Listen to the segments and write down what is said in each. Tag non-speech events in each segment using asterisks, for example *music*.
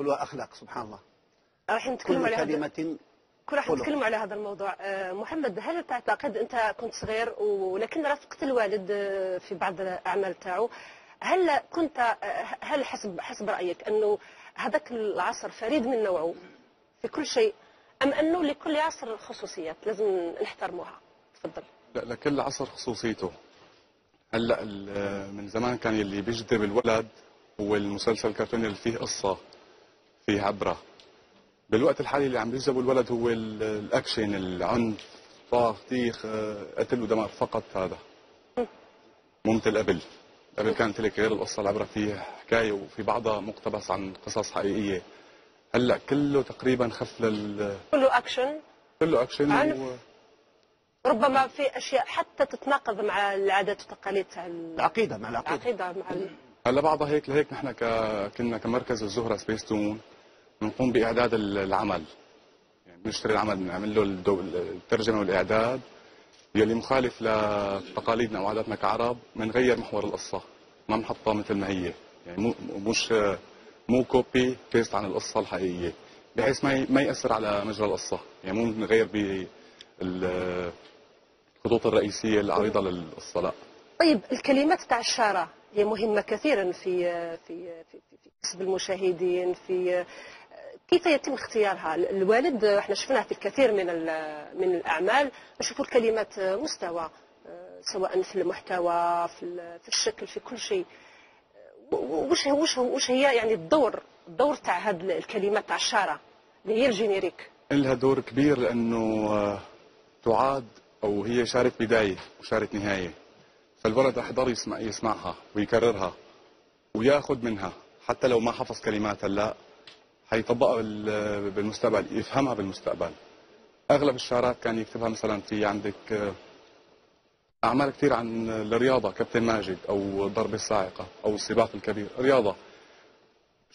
كلها أخلاق سبحان الله. راح نتكلم كل على هذا كلمة كل راح. نتكلم على هذا الموضوع. آه، محمد هل تعتقد أنت كنت صغير ولكن رافقت الوالد آه، في بعض الأعمال تاعو؟ هل كنت هل حسب حسب رأيك أنه هذاك العصر فريد من نوعه في كل شيء أم أنه لكل عصر خصوصيات لازم نحترموها؟ تفضل. لا لكل عصر خصوصيته. هلأ من زمان كان يلي بيجذب الولد هو المسلسل الكرتوني اللي فيه قصة. فيه عبرة. بالوقت الحالي اللي عم بيجذبوا الولد هو ال- الأكشن العنف طاخ تيخ آه، قتل ودمار فقط هذا. مو مثل قبل. قبل كانت لك غير القصة العبره فيه حكاية وفي بعضها مقتبس عن قصص حقيقية. هلأ كله تقريبا خف لل كله أكشن. كله أكشن عنف. و... ربما في أشياء حتى تتناقض مع العادات والتقاليد تاع العقيدة مع العقيدة. العقيده مع ال- هلا بعضها هيك لهيك نحن ك... كنا كمركز الزهرة سبيس تون بنقوم بإعداد ال- العمل. يعني بنشتري العمل بنعمل له الدو... الترجمة والإعداد. يلي مخالف لتقاليدنا أو عاداتنا كعرب بنغير محور القصة. ما بنحطها مثل ما هي. يعني مو مش مو copy paste عن القصة الحقيقية. بحيث ما. ما يأثر على مجرى القصة. يعني مو بنغير الخطوط الرئيسية العريضة للقصة لا. طيب الكلمات تاع الشارع. هي مهمة كثيرا في في في, كسب المشاهدين في كيف يتم اختيارها؟ الوالد إحنا شفناه في الكثير من من الأعمال. نشوفوا الكلمات مستوى سواء في المحتوى في في الشكل في كل شيء. وش وش وش هي يعني الدور الدور تاع هذه الكلمات تاع الشارع اللي هي الجينيريك؟ لها دور كبير لأنه آه، تعاد أو هي شارة بداية وشارة نهاية. فالولد رح يضل يسمع يسمعها ويكررها ويأخذ منها. حتى لو ما حفظ كلمات هلا حيطبقها بال- بالمستقبل يفهمها بالمستقبل. أغلب الشعارات كان يكتبها مثلا في عندك آه، أعمال كثير عن الرياضة كابتن ماجد أو ضرب الصاعقه أو السباق الكبير. رياضة.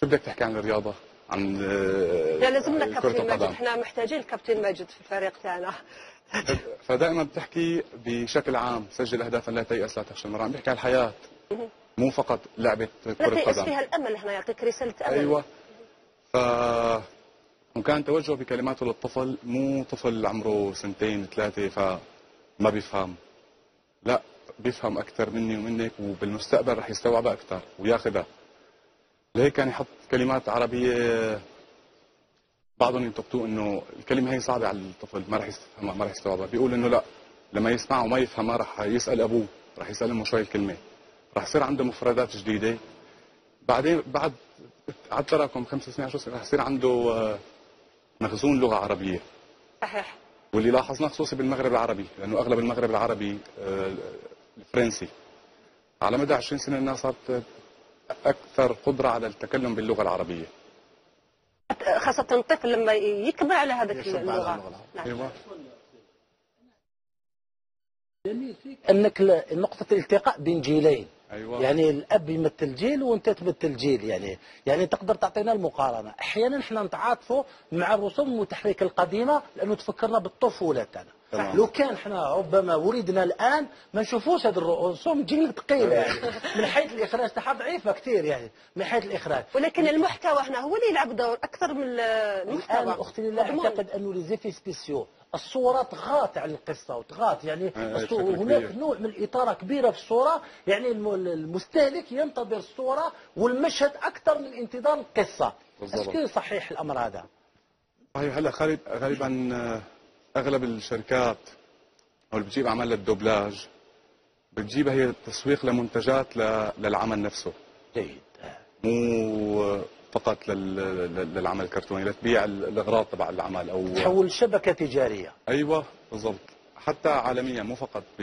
شو بدك تحكي عن الرياضة؟ عن لا لازمنا كابتن ماجد. إحنا محتاجين الكابتن ماجد في الفريق تاعنا. فدائما بتحكي بشكل عام سجل اهدافا لا تيأس لا تخشى المرام بيحكي عن الحياة. مو فقط لعبة لا كره تيأس قدم فيها الأمل هنا يعطيك رسالة أمل. أيوه. ف وكان توجه بكلماته للطفل مو طفل عمره سنتين ثلاثة فما بيفهم. لا بيفهم أكثر مني ومنك وبالمستقبل رح يستوعبها أكثر وياخذها. لهيك كان يحط كلمات عربية؟ بعضهم ينتقدوا إنه الكلمة هي صعبة على الطفل ما رح يفهمها ما رح يستوعبها. بيقول إنه لا لما يسمعها وما يفهمها رح يسأل أبوه رح يسأل أمه شوي الكلمة. رح يصير عنده مفردات جديدة. بعدين بعد على تراكم خمس سنين عشر سنين رح يصير عنده آه، مخزون لغة عربية. صحيح. واللي لاحظناه خصوصي بالمغرب العربي لأنه أغلب المغرب العربي آه، الفرنسي. على مدى 20 سنة الناس صارت أكثر قدرة على التكلم باللغة العربية. خاصة الطفل لما يكبر على اللغة. اللغة. نعم. أيوه. أنك نقطة الالتقاء بين جيلين. أيوه. يعني الأب يمثل جيل وأنت تمثل جيل. يعني يعني تقدر تعطينا المقارنة. أحيانا إحنا نتعاطفوا مع الرسوم والتحريك القديمة لأنه تفكرنا بالطفولة تاعنا لو كان إحنا ربما ولدنا الآن ما نشوفوش هذه الرسوم تجينا ثقيلة يعني. *laughs* من حيث الإخراج تاعها ضعيفة كثير يعني من حيث الإخراج. ولكن المحتوى هنا هو اللي يلعب دور أكثر من الان المحتوى. أختي لله. أعتقد أنه لي زيفي سبيسيو. الصورة تغاط على القصة وتغاط يعني. آه، هناك. نوع من الاثاره كبيرة في الصورة. يعني الم- المستهلك ينتظر الصورة والمشهد أكثر من انتظار القصة. بالضبط. est-ce que صحيح الأمر هذا؟ صحيح. هلا غالب غالبا أغلب الشركات أو اللي بتجيب أعمال للدوبلاج بتجيبها هي تسويق لمنتجات للعمل نفسه. جيد. مو فقط لل- لل- للعمل الكرتوني لتبيع ال- الأغراض تبع العمل أو تحول شبكة تجارية. أيوه بالضبط. حتى عالميا مو فقط ب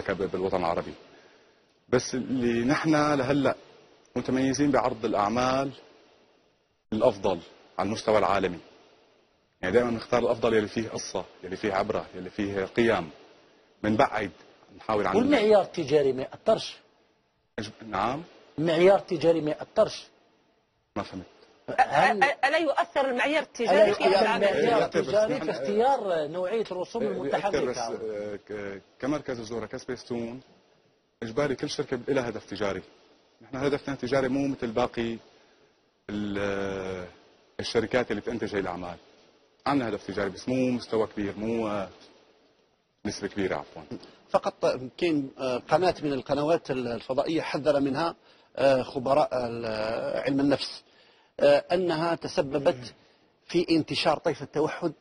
كب- بالوطن العربي. بس اللي نحن لهلأ متميزين بعرض الأعمال الأفضل على المستوى العالمي. يعني دائما نختار الأفضل يلي فيه قصة يلي فيه عبرة يلي فيه قيم. بنبعد نحاول عن والمعيار التجاري ما يأثرش. نعم. المعيار التجاري ما يأثرش. ما فهمت. ألا يؤثر المعيار التجاري في المعيار بس التجاري في اختيار نوعية الرسوم المتحركة. آه، كمركز الزهره كسبيستون اجباري كل شركة لها هدف تجاري. نحن هدفنا تجاري مو مثل باقي ال- الشركات اللي بتنتج هي الأعمال. عندنا هدف تجاري بس مو مستوى كبير مو آه، نسبة كبيرة عفوا. فقط كاين آه، قناة من القنوات الفضائية حذر منها آه، خبراء علم النفس آه، أنها تسببت في انتشار طيف التوحد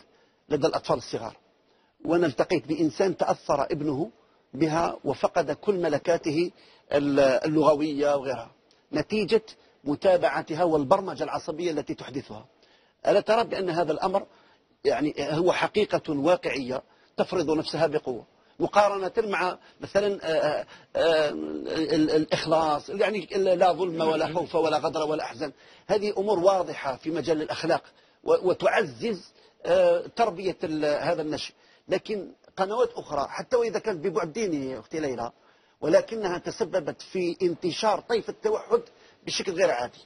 لدى الأطفال الصغار. وأنا التقيت بإنسان تأثر ابنه بها وفقد كل ملكاته ال- اللغوية وغيرها. نتيجة متابعتها والبرمجة العصبية التي تحدثها. ألا ترى بأن هذا الأمر يعني هو حقيقة واقعية تفرض نفسها بقوة. مقارنة مع مثلا آه، آه، ال- الإخلاص يعني لا ظلم ولا خوف ولا غدر ولا أحزن. هذه أمور واضحة في مجال الأخلاق وتعزز آه، تربية هذا النشء. لكن قنوات أخرى حتى وإذا كانت ببعد ديني أختي ليلى ولكنها تسببت في انتشار طيف التوحد بشكل غير عادي.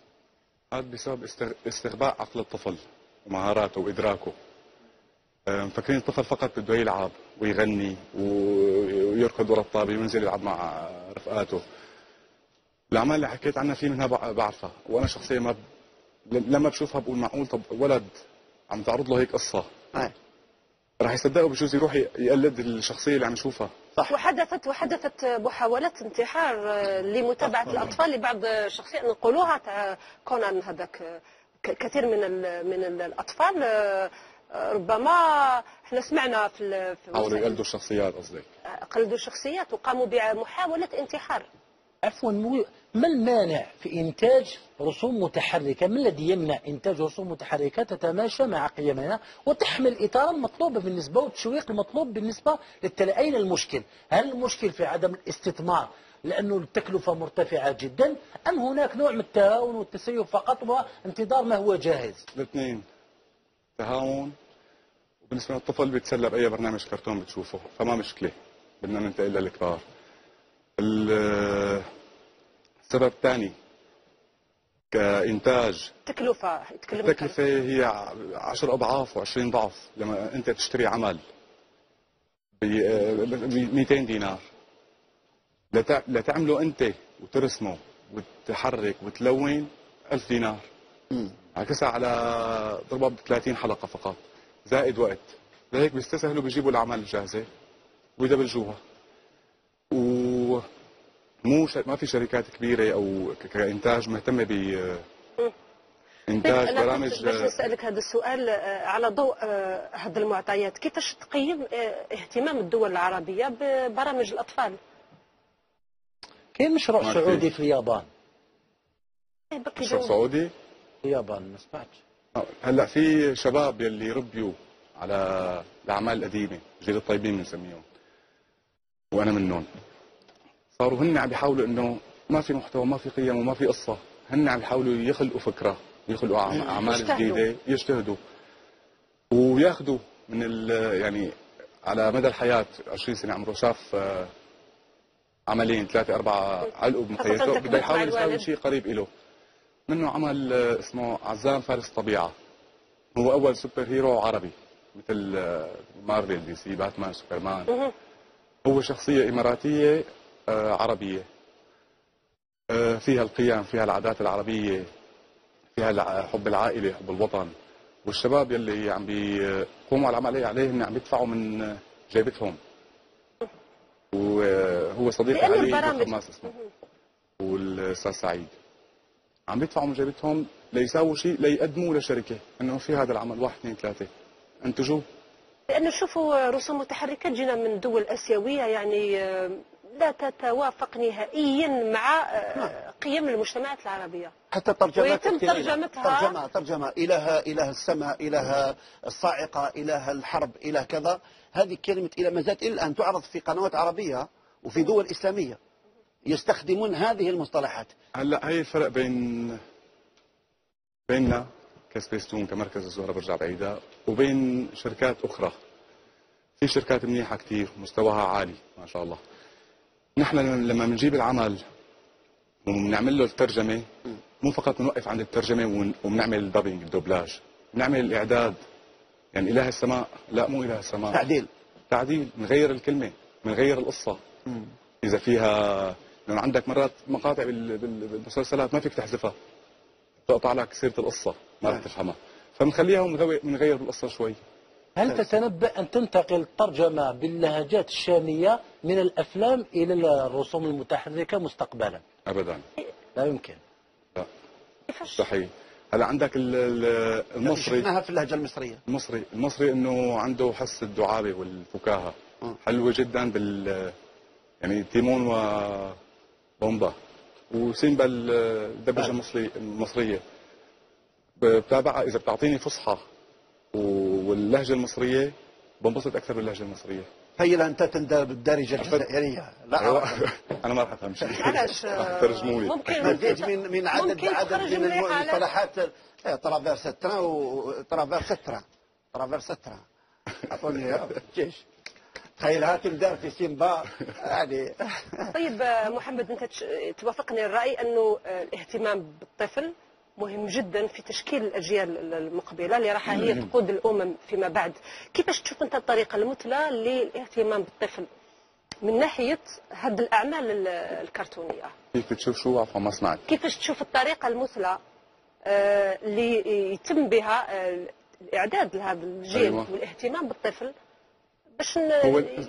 هذا بسبب استغ- استغباء عقل الطفل ومهاراته وإدراكه. آه، مفكرين الطفل فقط بده يلعب ويغني ويركض ورا الطابة وينزل يلعب مع رفقاته. الأعمال اللي حكيت عنها في منها بع- بعرفها وأنا شخصيا ما ب... لما بشوفها بقول معقول طب ولد عم تعرض له هيك قصة؟ آه. راح يصدقه بجوز يروح يقلد الشخصية اللي عم يشوفها. صح. وحدثت وحدثت محاولات انتحار آه، لمتابعة الأطفال لبعض الشخصيات نقولوها كونان هذاك آه، كثير من ال من ال- الأطفال آه، آه، ربما إحنا سمعنا في ال- في حاولوا وسائل- يقلدوا الشخصيات قصدك قلدوا شخصيات وقاموا بمحاولة انتحار. عفوا ما المانع في إنتاج رسوم متحركة؟ ما الذي يمنع إنتاج رسوم متحركة تتماشى مع قيمنا وتحمل الإطار المطلوب بالنسبة والتشويق المطلوب بالنسبة للتلا أين المشكل؟ هل المشكل في عدم الاستثمار لأنه التكلفة مرتفعة جدا أم هناك نوع من التهاون والتسيب فقط وانتظار ما هو جاهز؟ الاثنين. تهاون وبالنسبة للطفل بيتسلى بأي برنامج كرتون بتشوفه فما مشكلة بدنا ننتقل للكبار. ال- السبب الثاني كإنتاج. تكلفة يتكلم التكلفة هي عشر أضعاف و20 ضعف لما أنت تشتري عمل ب 200 دينار. لتع- لتعمله أنت وترسمه وتحرك وتلون 1000 دينار. عكسها على ضربة ب 30 حلقة فقط. زائد وقت. لهيك بيستسهلوا بيجيبوا الأعمال الجاهزة. ويدبلجوها ومو ش... ما في شركات كبيرة أو ك- كإنتاج مهتمة ب إنتاج برامج باش نسألك هذا السؤال آه، على ضوء آه، هذه المعطيات. كيفاش تقيم آه، اهتمام الدول العربية ببرامج الأطفال؟ كاين مشروع سعودي في. اليابان. إيه، مشروع. سعودي؟ اليابان ما سمعتش هلا في شباب يلي ربيوا على الأعمال القديمة جيل الطيبين بنسميهم. وأنا منهم صاروا هن عم بيحاولوا إنه ما في محتوى ما في قيم وما في قصة. هن عم بيحاولوا يخلقوا فكرة يخلقوا أعمال يجتهدوا. جديدة يجتهدوا. وياخذوا من ال- يعني على مدى الحياة 20 سنة عمره شاف آه، عملين ثلاثة أربعة علقوا بمخيلته بده يحاول يساوي. شيء قريب له منه عمل آه، اسمه عزام فارس الطبيعه هو أول super hero عربي مثل آه، مارفل دي سي باتمان سوبرمان. هو شخصية إماراتية آه، عربية. آه، فيها القيم فيها العادات العربية فيها حب العائلة حب الوطن. والشباب يلي عم بيقوموا على العملية عليه هن عم يدفعوا من جيبتهم. وهو صديق علي اسمه. والأستاذ سعيد. عم بيدفعوا من جيبتهم ليساووا شيء ليقدموا لشركة إنه في هذا العمل. واحد اثنين ثلاثة. انتجوه لأنه شوفوا رسوم متحركة جينا من دول آسيوية يعني آه، لا تتوافق نهائيا مع آه، قيم المجتمعات العربية. حتى ترجمات ويتم. ترجمتها- ترجمة ترجمة. إله إله السماء إله الصاعقة إله الحرب إله كذا. هذه كلمة إله ما زالت إلى الآن. تعرض في قنوات عربية وفي دول إسلامية. يستخدمون هذه المصطلحات. هلا هي الفرق بين بيننا كسبيستون كمركز الزهرة برجع بعيدة وبين شركات أخرى. في شركات منيحة كثير مستواها عالي ما شاء الله. نحن لما بنجيب العمل وبنعمل له الترجمة مو فقط بنوقف عند الترجمة وبنعمل دبنج الدوبلاج. بنعمل الاعداد يعني إله السماء؟ لا مو إله السماء. تعديل. تعديل. بنغير الكلمة بنغير القصة. إذا فيها لأنه عندك مرات مقاطع بال- بال- بالمسلسلات ما فيك تحذفها. تقطع لك سيرة القصة ما رح نعم. تفهمها. فبنخليها ونغوي- ونغير بالقصة شوي. هل تتنبأ أن تنتقل الترجمة باللهجات الشامية من الأفلام إلى الرسوم المتحركة مستقبلا؟ ابدا. لا يمكن. لا. مستحيل هلا عندك ال- ال- المصري. شفناها في اللهجة المصرية. المصري. المصري إنه عنده حس الدعابة والفكاهة. آه. حلوة جدا بال يعني تيمون وبومبا وسيمبا الدبجه نعم. المصري المصرية. بتابعها إذا بتعطيني فصحى واللهجة المصرية بنبسط أكثر باللهجة المصرية. تخيل أنت تندرب بالدارجه الجزائريه لا. أيوة. *laughs* أنا ما راح افهم شيء *laughs* علاش؟ *laughs* ترجموا لي ممكن. نزيد من من عدد ممكن عدد من المصطلحات إيه، ترافيرسترا وترافيرسترا ترافيرسترا اعطوني يا جيش تخيل هات الدار في سيمبا. يعني. طيب محمد أنت توافقني الرأي أنه الاهتمام بالطفل مهم جدا في تشكيل الأجيال المقبلة اللي راح هي تقود الأمم فيما بعد. كيفاش تشوف أنت الطريقة المثلى للاهتمام بالطفل من ناحية هذه الأعمال ال- الكرتونية؟ كيف بتشوف شو عفوا ما سمعت. كيفاش تشوف الطريقة المثلى آه، اللي يتم بها آه، الإعداد لهذا الجيل أيوة. والاهتمام بالطفل باش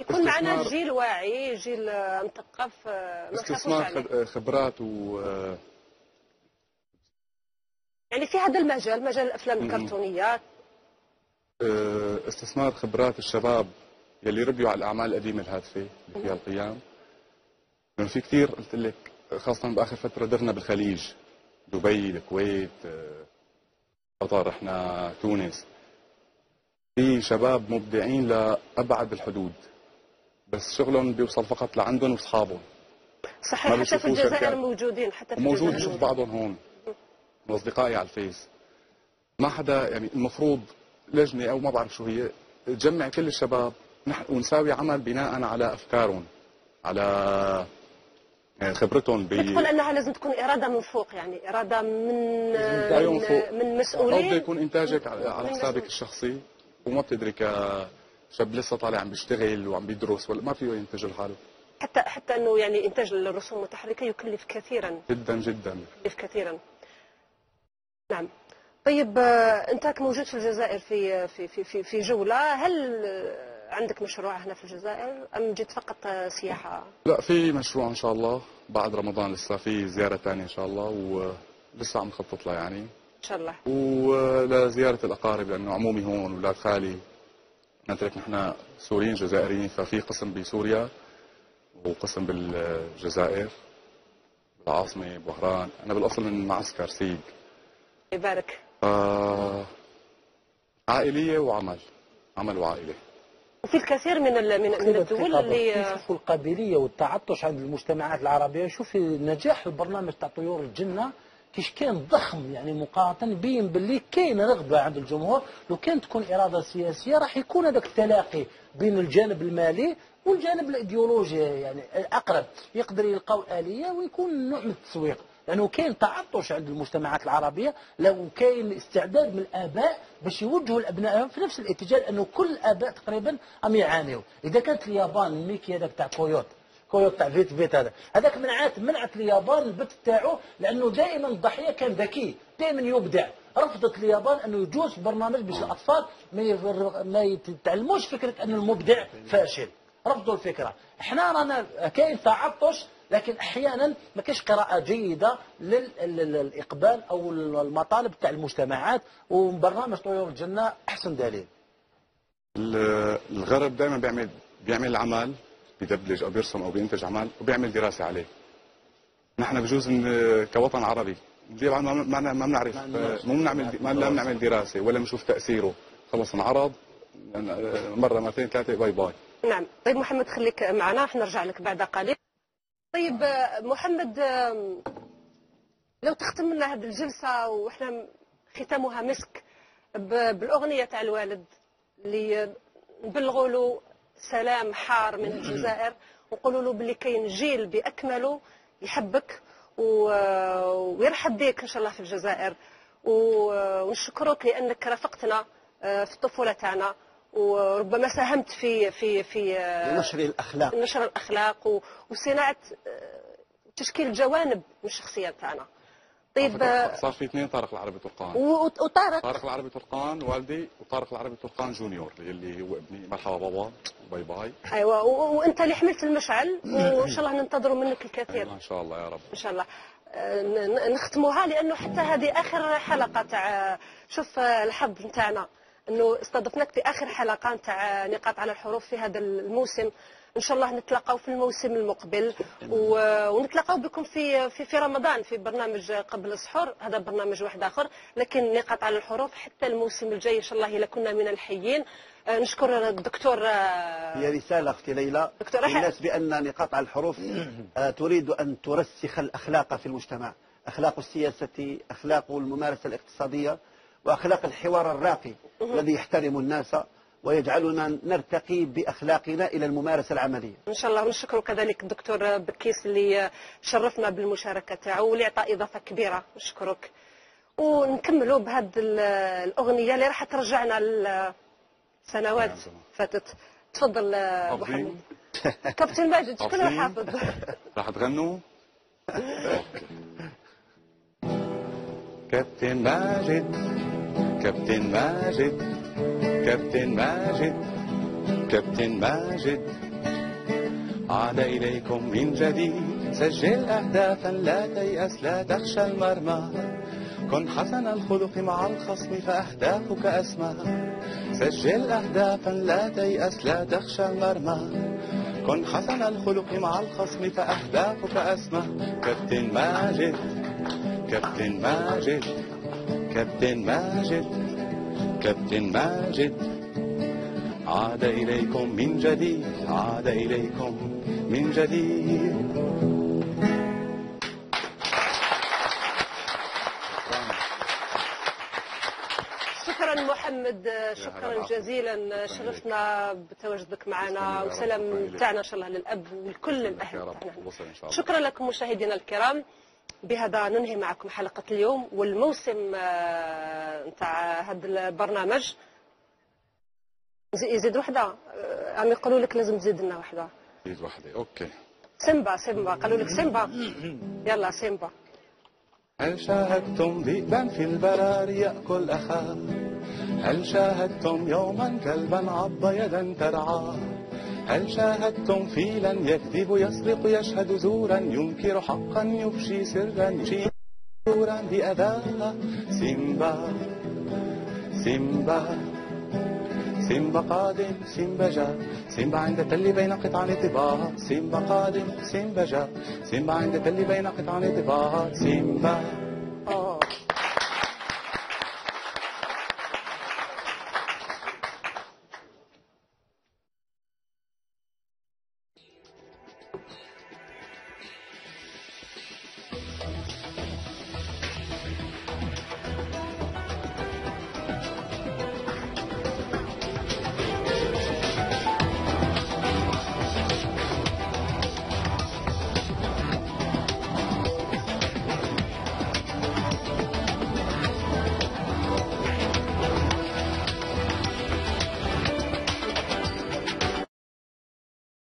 يكون معنا جيل واعي جيل آه، مثقف آه، استثمار خبرات و يعني في هذا المجال مجال الأفلام. الكرتونية. آه، استثمار خبرات الشباب يلي ربيوا على الأعمال القديمة الهادفه اللي فيها القيام. لأنه في كثير قلت لك خاصة بآخر فترة درنا بالخليج دبي الكويت آه، قطر رحنا تونس. في شباب مبدعين لأبعد الحدود بس شغلهم بيوصل فقط لعندهم وأصحابهم. صحيح حتى في الجزائر. موجودين حتى في الجزائر بشوف بعضهم هون من اصدقائي على الفيس. ما حدا يعني المفروض لجنة أو ما بعرف شو هي تجمع كل الشباب ونساوي عمل بناء على أفكارهم على يعني خبرتهم ب بتقول أنها لازم تكون إرادة من فوق يعني إرادة من من, من أو مسؤولين يكون إنتاجك على حسابك. الشخصي. وما بتدري كشاب لسه طالع عم بيشتغل وعم بيدرس ولا ما فيه ينتج لحاله. حتى حتى إنه يعني إنتاج الرسوم المتحركة يكلف كثيرا. جدا جدا. يكلف كثيرا. نعم. طيب أنت موجود في الجزائر في في في في, في جولة. هل عندك مشروع هنا في الجزائر أم جيت فقط سياحة؟ لا في مشروع إن شاء الله بعد رمضان لسه في زيارة ثانية إن شاء الله ولسه عم نخطط لها يعني. إن شاء الله. ولزيارة الأقارب لأنه عمومي هون أولاد خالي. لك نحن سوريين جزائريين ففي قسم بسوريا وقسم بالجزائر بالعاصمة بوهران. أنا بالأصل من معسكر سيج يبارك. ف- عائلية وعمل عمل وعائلة. وفي الكثير من ال- من, من الدول اللي آه، يشوفوا القابلية والتعطش عند المجتمعات العربية. شوف نجاح البرنامج تاع طيور الجنة. كيش كان ضخم يعني مقارنة بين باللي كاين رغبة عند الجمهور. لو كانت تكون إرادة سياسية راح يكون هذاك التلاقي بين الجانب المالي والجانب الإيديولوجي يعني أقرب يقدر يلقاو آلية ويكون نوع من التسويق. لأنه كاين تعطش عند المجتمعات العربية. لو كاين استعداد من الآباء باش يوجهوا لأبنائهم في نفس الاتجاه لأنه كل الآباء تقريبا عم يعانيوا. إذا كانت اليابان الميكي هذاك تاع كويوت كويوت تاع فيت فيت هذا. هذاك منعت منعت اليابان البت تاعو لأنه دائما الضحية كان ذكي. دائما يبدع. رفضت اليابان أنه يجوز برنامج باش الأطفال ما يتعلموش فكرة ان المبدع فاشل. رفضوا الفكرة. إحنا رانا كاين تعطش لكن أحيانا ما كاينش قراءة جيدة للإقبال أو المطالب تاع المجتمعات وبرنامج طيور الجنة أحسن دليل. ال- الغرب دائما بيعمل بيعمل العمل بيدبلج أو بيرسم أو بينتج عمل وبيعمل دراسة عليه. نحن بجوز كوطن عربي. طبعا ما ما ما بنعرف. مو بنعمل ما لا بنعمل دراسة ولا بنشوف تأثيره. خلص انعرض. مرة مرتين ثلاثة باي باي. نعم. طيب محمد خليك معنا. راح نرجع لك بعد قليل. طيب محمد لو تختم لنا هذه الجلسة وإحنا ختامها مسك ب- بالأغنية تاع الوالد اللي نبلغوا له سلام حار من الجزائر ونقولوا له باللي كاين جيل بأكمله يحبك و- ويرحب بك إن شاء الله في الجزائر. و- ونشكرك لأنك رافقتنا آه، في الطفولة تاعنا. وربما ساهمت في في في آه، لنشر الأخلاق. نشر الأخلاق و- وصناعة آه، تشكيل جوانب من الشخصيه تاعنا. طيب على فكرة صار في اثنين طارق العربي طرقان وطارق؟ طارق العربي طرقان والدي وطارق العربي طرقان جونيور اللي هو ابني. مرحبا بابا باي باي. أيوه وأنت اللي حملت المشعل وإن شاء الله ننتظروا منك الكثير. إن شاء الله يا رب. إن شاء الله. آه، نختموها لأنه حتى هذه آخر حلقة تاع شوف آه، الحظ نتاعنا إنه استضفناك في آخر حلقة نتاع نقاط على الحروف في هذا الموسم. إن شاء الله نتلاقاو في الموسم المقبل ونتلاقاو بكم في في في رمضان في برنامج قبل السحور. هذا برنامج واحد آخر لكن نقاط على الحروف حتى الموسم الجاي إن شاء الله إلا كنا من الحيين. آه، نشكر الدكتور آه، هي رسالة أختي ليلى. للناس بأن نقاط على الحروف آه، تريد أن ترسخ الأخلاق في المجتمع. أخلاق السياسة أخلاق الممارسة الاقتصادية وأخلاق الحوار الراقي الذي يحترم الناس. ويجعلنا نرتقي بأخلاقنا إلى الممارسة العملية. إن شاء الله ونشكر كذلك الدكتور بكيس اللي شرفنا بالمشاركة تاعو واللي عطى إضافة كبيرة. نشكرك. ونكملوا بهذه الأغنية اللي راح ترجعنا لسنوات نعم،. فاتت. تفضل أبو حافظين؟ حميد. كابتن ماجد شكون حافظين؟ حافظ *laughs* راح تغنوا؟ *laughs* كابتن ماجد كابتن ماجد. كابتن ماجد كابتن ماجد. عاد إليكم من جديد سجل أهدافا لا تيأس لا تخشى المرمى. كن حسن الخلق مع الخصم فأهدافك أسمى. سجل أهدافا لا تيأس لا تخشى المرمى. كن حسن الخلق مع الخصم فأهدافك أسمى. كابتن ماجد كابتن ماجد كابتن ماجد. كابتن ماجد. عاد إليكم من جديد عاد إليكم من جديد. شكرا محمد شكرا. جزيلا. شرفتنا بتواجدك معنا. وسلام تاعنا إن شاء الله للأب ولكل الأهل شكرا لكم مشاهدينا الكرام. بهذا ننهي معكم حلقة اليوم والموسم آه، نتاع هذا البرنامج. زي- يزيد وحدة آه، عم يقولوا لك لازم تزيد لنا وحدة. إيد واحدة أوكي. سيمبا سيمبا قالوا لك سيمبا. *coughs* يلا سيمبا. هل شاهدتم ذئبا في البرار يأكل أخاه؟ هل شاهدتم يوما كلبا عض يدا ترعاه؟ هل شاهدتم فيلا يكذب يسرق يشهد زورا ينكر حقا يفشي سرا يشير زورا بأذاه سيمبا سيمبا سيمبا قادم سيمبا جاء سيمبا عند تل بين قطعان طباع سيمبا قادم سيمبا جاء سيمبا عند تل بين قطعان طباع سيمبا